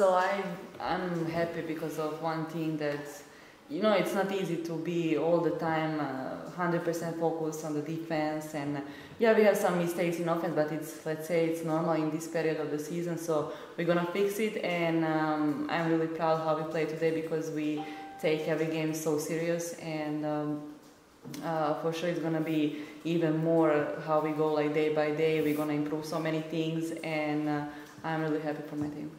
So I I'm happy because of one thing that you know it's not easy to be all the time uh, 100% focused on the defense and yeah we have some mistakes in offense but it's let's say it's normal in this period of the season so we're gonna fix it and um, I'm really proud how we play today because we take every game so serious and um, uh, for sure it's gonna be even more how we go like day by day we're gonna improve so many things and uh, I'm really happy for my team.